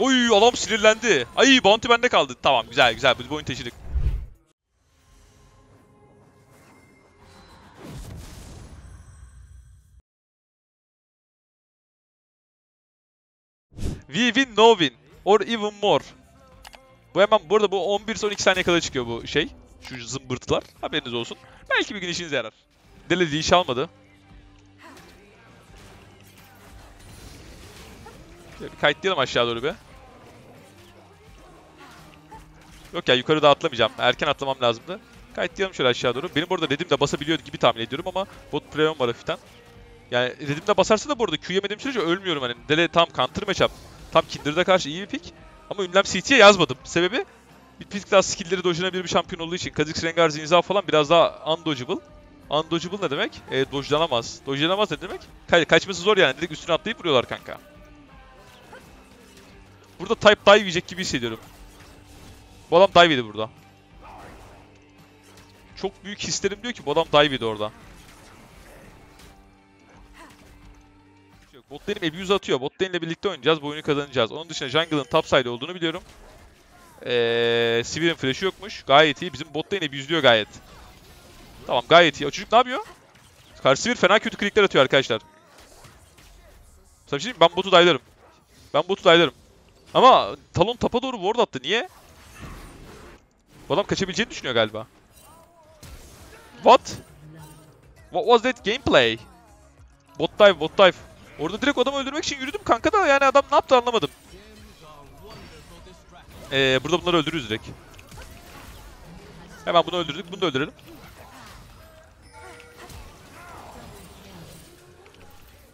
Oy adam sinirlendi. Ay bounty bende kaldı. Tamam güzel güzel biz bu oyunu taşıdık. We win no win. Or even more. Bu hemen bu arada bu 11 son 2 saniye kadar çıkıyor bu şey. Şu zımbırtılar. Haberiniz olsun. Belki bir gün işinize yarar. Dele iş almadı. Bir kayıtlayalım aşağı doğru bir. Yok ya yukarıda atlamayacağım. Erken atlamam lazımdı. Kayıtlayalım şöyle aşağı doğru. Benim burada dedim de basabiliyor gibi tahmin ediyorum ama bot preon var hafiften. Yani dedim de basarsa da bu arada Q yemediğim sürece ölmüyorum hani. Dele tam counter matchup. Tam Kinder'da karşı iyi bir pick. Ama ünlem CT'ye yazmadım. Sebebi bir tık daha skill'leri dojlanabilir bir şampiyon olduğu için Kha'Zix, Rengar, Zinza falan biraz daha undodgeable. Undodgeable ne demek? E, dojlanamaz. Dojlanamaz ne demek? Ka kaçması zor yani. Direkt üstüne atlayıp vuruyorlar kanka. Burada type dive yiyecek gibi hissediyorum. Bu adam dive yedi burada. Çok büyük hislerim diyor ki bu adam dive yedi orada. Yok, bot lane'im abuse atıyor. Bot lane ile birlikte oynayacağız. Bu oyunu kazanacağız. Onun dışında jungle'ın top side olduğunu biliyorum. Ee, Sivir'in flash'ı yokmuş. Gayet iyi. Bizim bot lane abuse'luyor gayet. Tamam gayet iyi. O çocuk ne yapıyor? Karşı Sivir fena kötü klikler atıyor arkadaşlar. Bir şey? Ben botu daylarım. Ben botu daylarım. Ama Talon tapa doğru ward attı. Niye? Bu adam kaçabileceğini düşünüyor galiba. What? What was that gameplay? Bot dive, bot dive. Orada direkt adamı öldürmek için yürüdüm kanka da yani adam ne yaptı anlamadım. Ee, burada bunları öldürürüz direkt. Hemen bunu öldürdük, bunu da öldürelim.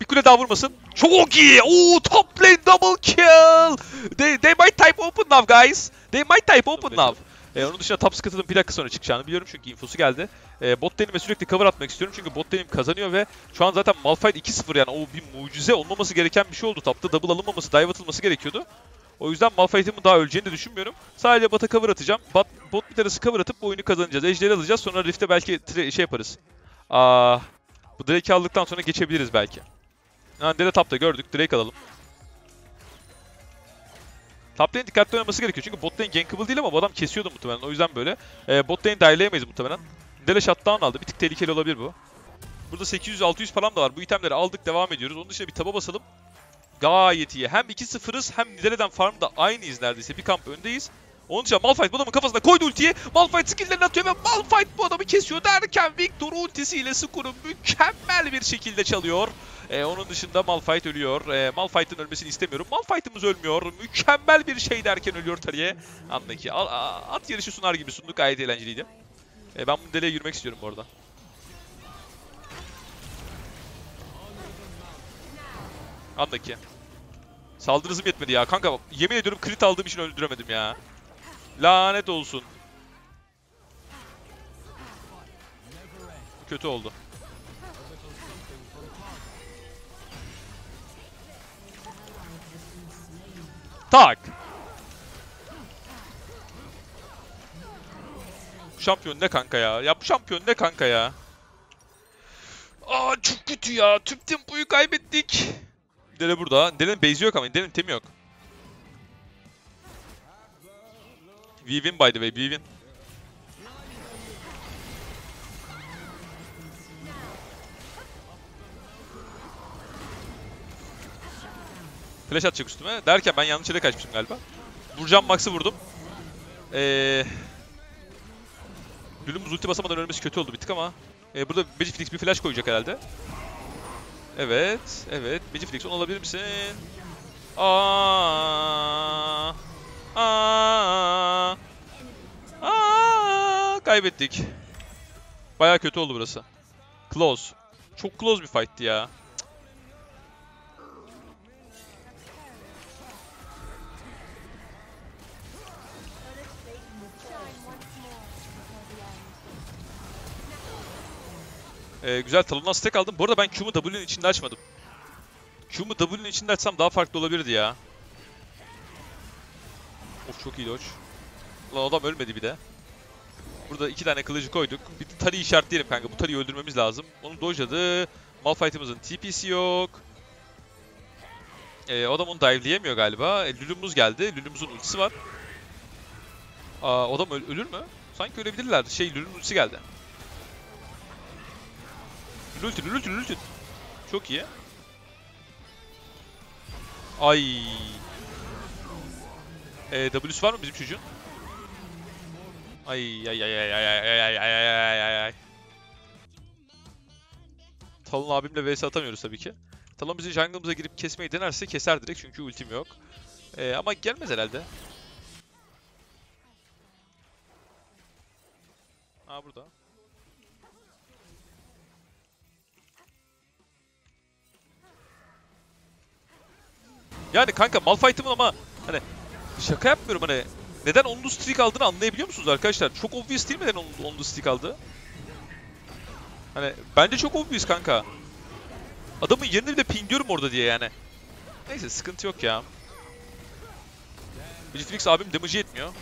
Bir kule daha vurmasın. Çok iyi. Oo, top lane double kill. They, they might type open now guys. They might type open now. Ee, onun dışında top scuttle'ın bir dakika sonra çıkacağını biliyorum çünkü infosu geldi. Ee, bot lane'ime sürekli cover atmak istiyorum çünkü bot lane'im kazanıyor ve şu an zaten Malphite 2-0 yani o bir mucize olmaması gereken bir şey oldu. Topta double alınmaması, dive atılması gerekiyordu. O yüzden Malphite'imin daha öleceğini de düşünmüyorum. Sadece bota cover atacağım. Bot, bot bir tanesi cover atıp bu oyunu kazanacağız. Ejder'i alacağız sonra Rift'e belki şey yaparız. Aa, bu Drake'i aldıktan sonra geçebiliriz belki. Yani Dele tapta gördük. Drake alalım. Top lane dikkatli oynaması gerekiyor çünkü bot lane gankable değil ama bu adam kesiyordu muhtemelen. O yüzden böyle. E, bot lane dive'leyemeyiz muhtemelen. Dele shutdown aldı. Bir tık tehlikeli olabilir bu. Burada 800-600 param da var. Bu itemleri aldık devam ediyoruz. Onun dışında bir taba basalım. Gayet iyi. Hem 2-0'ız hem Nidalee'den farmda aynıyız neredeyse. Bir kamp öndeyiz. Onun için Malphite bu adamın kafasına koydu ultiyi. Malphite skill'lerini atıyor ve Malphite bu adamı kesiyor derken Victor ultisiyle skoru mükemmel bir şekilde çalıyor. Ee, onun dışında Malphite ölüyor. Ee, Malphite'ın ölmesini istemiyorum. Malphite'ımız ölmüyor. Mükemmel bir şey derken ölüyor Tariye. Andaki at yarışı sunar gibi sunduk. Gayet eğlenceliydi. Ee, ben bu deliğe yürümek istiyorum bu arada. Andaki. Saldırı yetmedi ya. Kanka yemin ediyorum crit aldığım için öldüremedim ya. Lanet olsun. Kötü oldu. Tak. Şampiyon ne kanka ya? Ya bu şampiyon ne kanka ya? Aa çok kötü ya. Tüm tempoyu kaybettik. Dele burada. Dele'nin base'i yok ama Dele'nin temi yok. We win by the way, we win. Flash atacak üstüme. Derken ben yanlış yere kaçmışım galiba. Vuracağım Max'ı vurdum. Eee... Lulumuz ulti basamadan ölmesi kötü oldu bir tık ama. Ee, burada Magiflix bir flash koyacak herhalde. Evet, evet. Magiflix onu alabilir misin? Aa, aa, aa, kaybettik. Baya kötü oldu burası. Close. Çok close bir fight'ti ya. Ee, güzel talondan stack aldım. Bu arada ben Q'mu W'nin içinde açmadım. Q'mu W'nin içinde açsam daha farklı olabilirdi ya. Of çok iyi dodge. Lan adam ölmedi bir de. Burada iki tane kılıcı koyduk. Bir Tari'yi işaretleyelim kanka. Bu Tari'yi öldürmemiz lazım. Onu dojladı. Malphite'ımızın TP'si yok. Ee, adam onu dive'leyemiyor galiba. E, Lulumuz geldi. Lulumuzun ultisi var. Aa, adam öl- ölür mü? Sanki ölebilirlerdi. Şey Lulum'un ultisi geldi. Ulti, Lul ulti. Çok iyi. Ay. Ee, W'su var mı bizim çocuğun? Ay ay ay ay ay ay ay ay ay ay ay. Talon abimle vs atamıyoruz tabii ki. Talon bizim jungle'ımıza girip kesmeyi denerse keser direkt çünkü ultim yok. Ee, ama gelmez herhalde. Aa burada. Yani kanka Malphite'ımın ama hani şaka yapmıyorum hani neden onlu streak aldığını anlayabiliyor musunuz arkadaşlar? Çok obvious değil mi neden onlu, onlu streak aldı? Hani bence çok obvious kanka. Adamın yerini bile pingliyorum orada diye yani. Neyse sıkıntı yok ya. Blitzflix abim damage yetmiyor.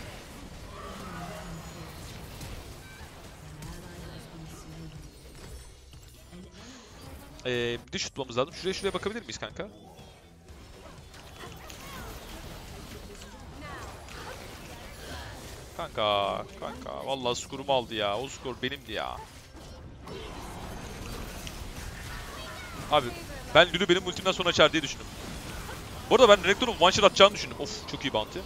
Ee, bir de şut bulmamız lazım. Şuraya şuraya bakabilir miyiz kanka? Kanka, kanka. Vallahi skorumu aldı ya. O skor benimdi ya. Abi ben Lülü benim ultimden sonra açar diye düşündüm. Bu arada ben Renekton'un one shot atacağını düşündüm. Of çok iyi bounty.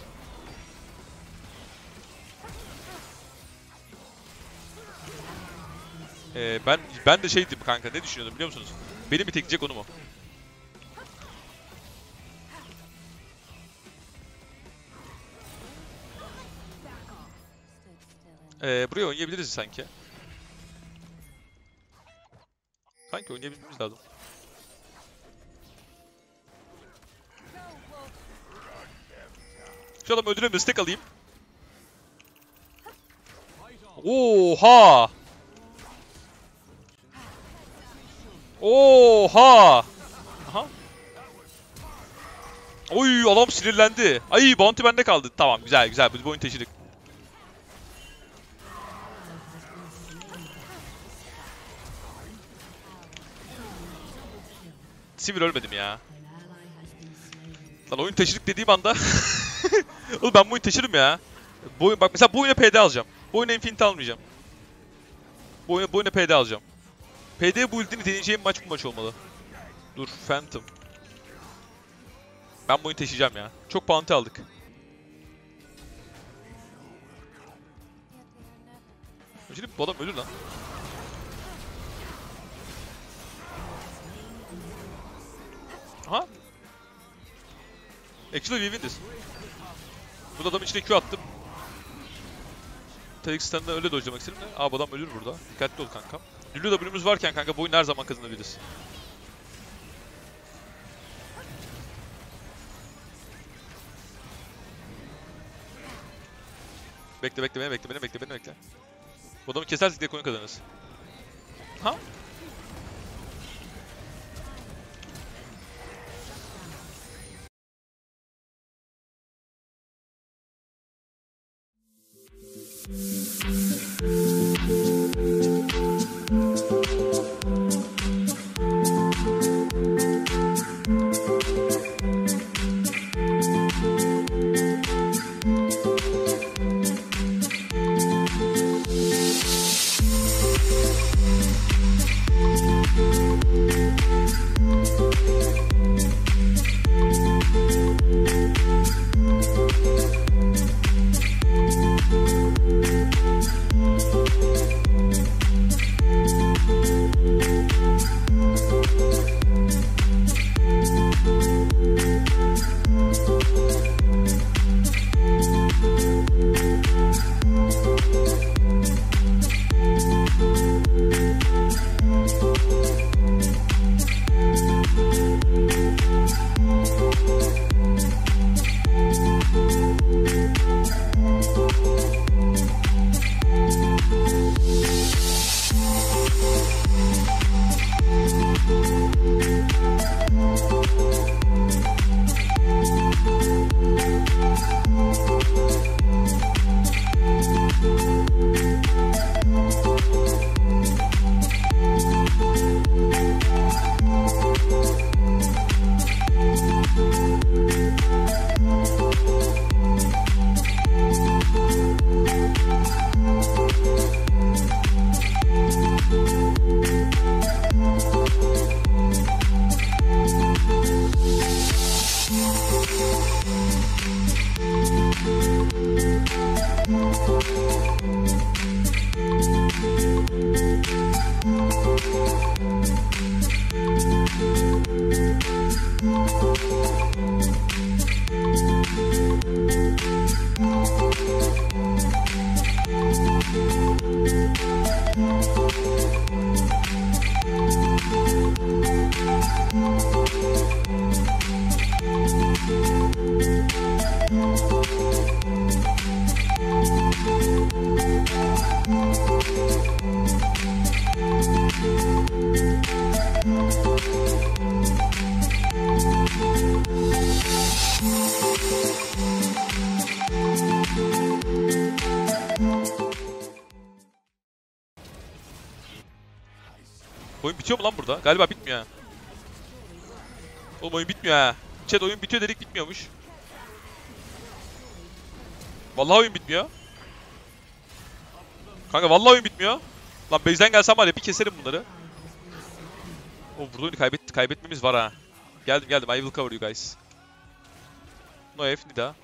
Ee, ben ben de şeydim kanka ne düşünüyordum biliyor musunuz? Beni mi tekleyecek onu mu? Ee, buraya oynayabiliriz sanki. Sanki oynayabilmemiz lazım. Şu adamı öldüremiyoruz. Tek alayım. Oha! Oha! Aha. Oy adam sinirlendi. Ay bounty bende kaldı. Tamam güzel güzel. Bu oyun taşıdık. Sivir ölmedim ya. Lan oyun taşıdık dediğim anda. Oğlum ben bu oyunu taşırım ya. Bu oyun, bak mesela bu oyuna PD alacağım. Bu oyuna Infinite almayacağım. Bu oyuna, bu oyuna PD alacağım. PD build'ini deneyeceğim maç bu maç olmalı. Dur Phantom. Ben bu oyunu taşıyacağım ya. Çok bounty aldık. Şimdi bu adam ölür lan. Aha. Actually we win this. Bu da adam içine Q attım. TX stand'dan öyle dojlamak istedim de. Aa bu adam ölür burada. Dikkatli ol kankam. Lulu W'müz varken kanka bu oyunu her zaman kazanabiliriz. Bekle bekle beni bekle beni bekle beni bekle. Bu adamı kesersek direkt oyun kazanırız. Ha? Oyun bitiyor mu lan burada? Galiba bitmiyor ha. Oğlum oyun bitmiyor ha. Chat oyun bitiyor dedik bitmiyormuş. Vallahi oyun bitmiyor. Kanka vallahi oyun bitmiyor. Lan base'den gelsem var ya bir keserim bunları. O burada oyunu kaybet kaybetmemiz var ha. Geldim geldim I will cover you guys. No F Nida.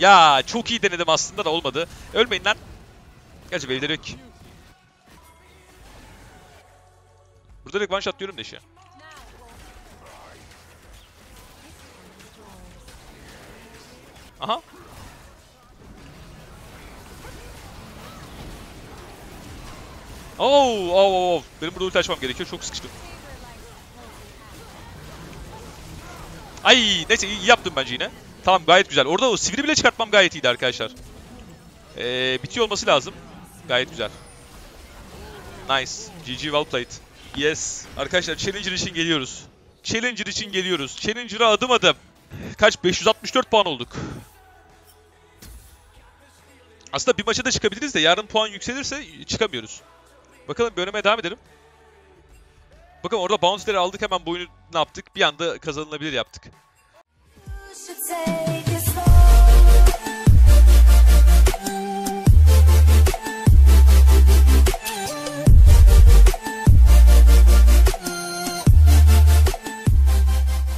Ya çok iyi denedim aslında da olmadı. Ölmeyin lan. Gerçi wave'leri yok. Burada direkt one shot diyorum da işe. Aha. Oo, oo, oo. Benim burada ulti açmam gerekiyor. Çok sıkıştım. Ay, neyse iyi yaptım bence yine. Tamam gayet güzel. Orada o sivri bile çıkartmam gayet iyiydi arkadaşlar. Ee, bitiyor olması lazım. Gayet güzel. Nice. GG well played. Yes. Arkadaşlar Challenger için geliyoruz. Challenger için geliyoruz. Challenger'a adım adım. Kaç? 564 puan olduk. Aslında bir maça da çıkabiliriz de yarın puan yükselirse çıkamıyoruz. Bakalım bir öneme devam edelim. Bakın orada bounty'leri aldık hemen bu ne yaptık? Bir anda kazanılabilir yaptık. Should take